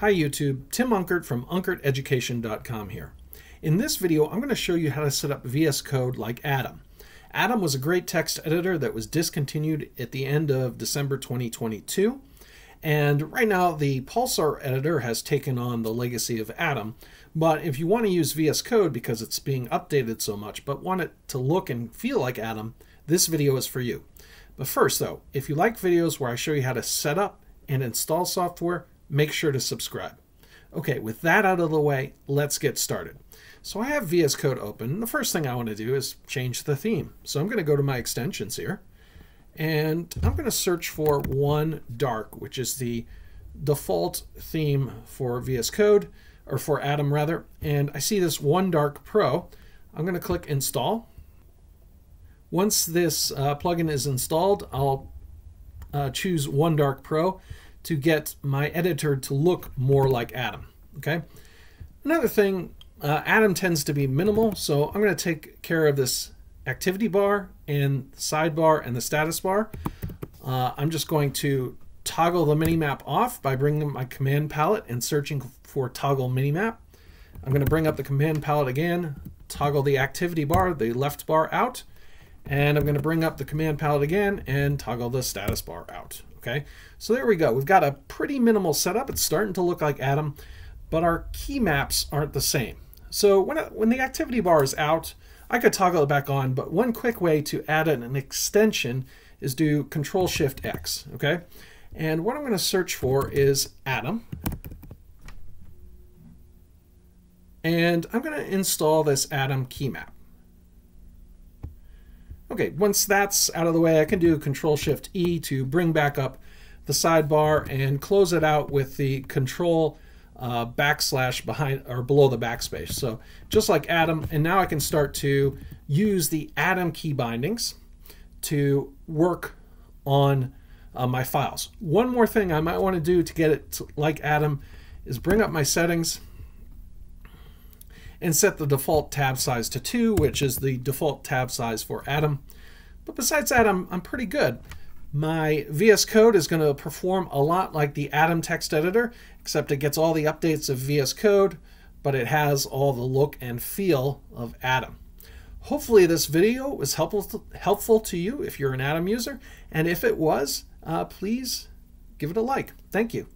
Hi YouTube, Tim Unkert from UnkertEducation.com here. In this video, I'm going to show you how to set up VS Code like Atom. Atom was a great text editor that was discontinued at the end of December 2022. And right now, the Pulsar editor has taken on the legacy of Atom. But if you want to use VS Code because it's being updated so much, but want it to look and feel like Atom, this video is for you. But first, though, if you like videos where I show you how to set up and install software, make sure to subscribe. Okay, with that out of the way, let's get started. So I have VS Code open. The first thing I want to do is change the theme. So I'm going to go to my extensions here, and I'm going to search for One Dark, which is the default theme for VS Code, or for Atom rather. And I see this One Dark Pro. I'm going to click Install. Once this uh, plugin is installed, I'll uh, choose One Dark Pro to get my editor to look more like Atom. Okay. Another thing, uh, Atom tends to be minimal, so I'm going to take care of this activity bar and sidebar and the status bar. Uh, I'm just going to toggle the minimap off by bringing my command palette and searching for toggle minimap. I'm going to bring up the command palette again, toggle the activity bar, the left bar out, and I'm going to bring up the command palette again and toggle the status bar out. Okay, so there we go. We've got a pretty minimal setup. It's starting to look like Atom, but our key maps aren't the same. So when, when the activity bar is out, I could toggle it back on, but one quick way to add an extension is do Control Shift X, okay? And what I'm going to search for is Atom. And I'm going to install this Atom key map. Okay, once that's out of the way, I can do Control Shift E to bring back up the sidebar and close it out with the Control uh, backslash behind or below the backspace. So just like Atom, and now I can start to use the Atom key bindings to work on uh, my files. One more thing I might want to do to get it to, like Atom is bring up my settings and set the default tab size to 2, which is the default tab size for Atom. But besides that, I'm, I'm pretty good. My VS Code is going to perform a lot like the Atom text editor, except it gets all the updates of VS Code, but it has all the look and feel of Atom. Hopefully this video was helpful to, helpful to you if you're an Atom user, and if it was, uh, please give it a like. Thank you.